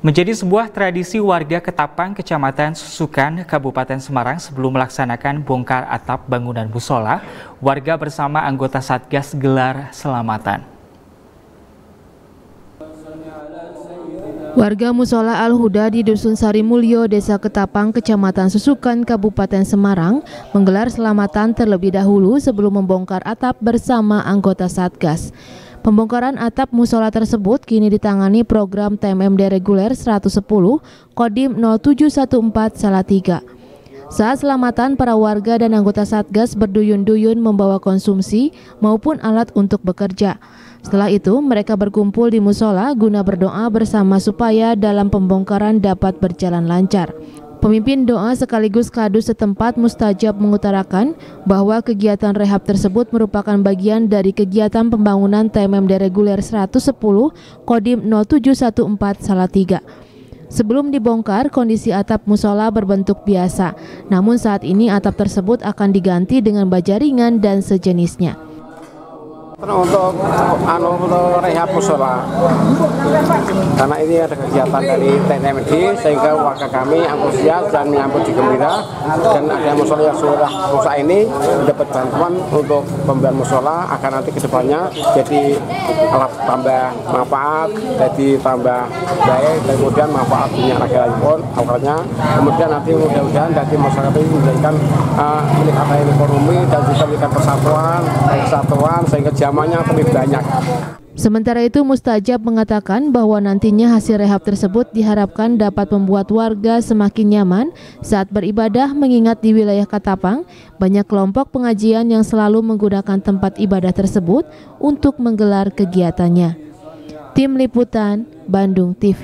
Menjadi sebuah tradisi warga Ketapang, Kecamatan Susukan, Kabupaten Semarang sebelum melaksanakan bongkar atap bangunan musola, warga bersama anggota Satgas gelar selamatan. Warga Musola Al-Huda di Dusun Sari Mulyo, Desa Ketapang, Kecamatan Susukan, Kabupaten Semarang menggelar selamatan terlebih dahulu sebelum membongkar atap bersama anggota Satgas. Pembongkaran atap musola tersebut kini ditangani program TMMD reguler 110 Kodim 0714 Salatiga. Saat selamatan, para warga dan anggota Satgas berduyun-duyun membawa konsumsi maupun alat untuk bekerja. Setelah itu, mereka berkumpul di musola guna berdoa bersama supaya dalam pembongkaran dapat berjalan lancar. Pemimpin doa sekaligus kadus setempat mustajab mengutarakan bahwa kegiatan rehab tersebut merupakan bagian dari kegiatan pembangunan TMMD reguler 110 Kodim 0714 Salatiga. Sebelum dibongkar, kondisi atap musola berbentuk biasa. Namun saat ini atap tersebut akan diganti dengan baja ringan dan sejenisnya untuk anu untuk rehab musola karena ini ada kegiatan dari TNMD sehingga warga kami antusias dan menyambut di gembira. Dan ada musola yang sudah rusak ini dapat bantuan untuk pembelian musola akan nanti ke depannya jadi alat tambah manfaat jadi tambah baik dan kemudian manfaat dunia lagi-lagi pun awalnya. Kemudian nanti mudah-mudahan dari masyarakat ini menjadikan uh, milik ekonomi dan juga menjadikan persatuan kesatuan sehingga zamannya lebih banyak. Sementara itu Mustajab mengatakan bahwa nantinya hasil rehab tersebut diharapkan dapat membuat warga semakin nyaman saat beribadah mengingat di wilayah Katapang banyak kelompok pengajian yang selalu menggunakan tempat ibadah tersebut untuk menggelar kegiatannya. Tim Liputan Bandung TV